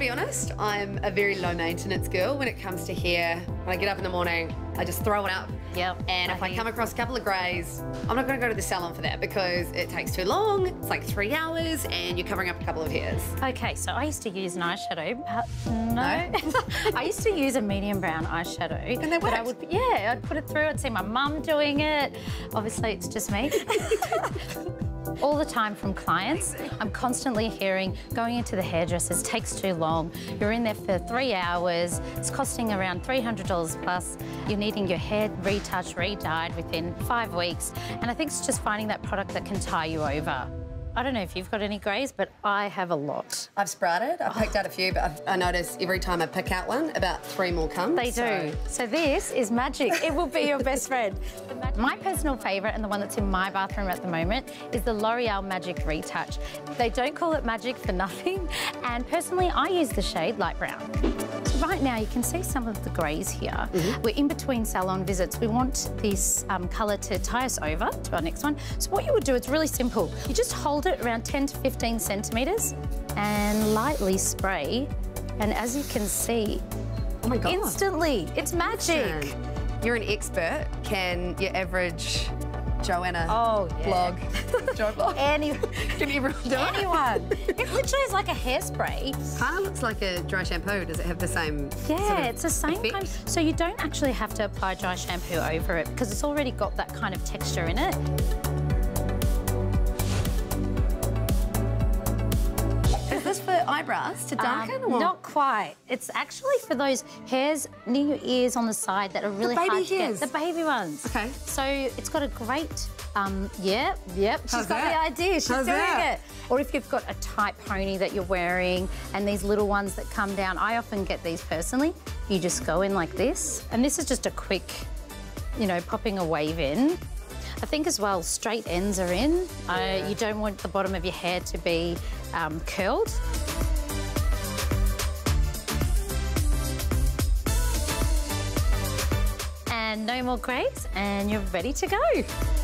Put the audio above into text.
to be honest, I'm a very low maintenance girl when it comes to hair. When I get up in the morning, I just throw it up. Yep, And I if I come across a couple of greys, I'm not going to go to the salon for that because it takes too long. It's like three hours and you're covering up a couple of hairs. Okay, so I used to use an eyeshadow. Uh, no, I used to use a medium brown eyeshadow. And they but I would, yeah, I'd put it through. I'd see my mum doing it. Obviously, it's just me. All the time from clients, I'm constantly hearing going into the hairdressers takes too long. You're in there for three hours. It's costing around $300 plus. You're needing your hair retouched, re-dyed within five weeks. And I think it's just finding that product that can tie you over. I don't know if you've got any greys, but I have a lot. I've sprouted. I've picked out a few, but I've, I notice every time I pick out one, about three more come. They so- do. So this is magic. It will be your best friend. My personal favourite and the one that's in my bathroom at the moment is the L'Oreal Magic Retouch. They don't call it magic for nothing. And personally, I use the shade light brown. Right now, you can see some of the greys here. We're in between salon visits. We want this um, colour to tie us over to our next one. So what you would do, it's really simple. You just hold it around 10 to 15 centimetres and lightly spray. And as you can see, Oh my God. Instantly. It's magic. You're an expert. Can your average Joanna Oh, yeah. blog, Joe blog, Any, can everyone do it? anyone. it literally is like a hairspray. Kind of looks like a dry shampoo. Does it have the same? Yeah, sort of it's the same effect? kind. So you don't actually have to apply dry shampoo over it because it's already got that kind of texture in it. Eyebrows to darken? Um, or? not quite. It's actually for those hairs near your ears on the side that are really baby hard to hairs? get. The baby ones. Okay. So it's got a great, um, yeah, yep. She's How's got that? the idea. She's How's doing that? it. Or if you've got a tight pony that you're wearing and these little ones that come down, I often get these personally. You just go in like this, and this is just a quick, you know, popping a wave in. I think as well, straight ends are in. Uh, you don't want the bottom of your hair to be um, curled. No more greys, and you're ready to go.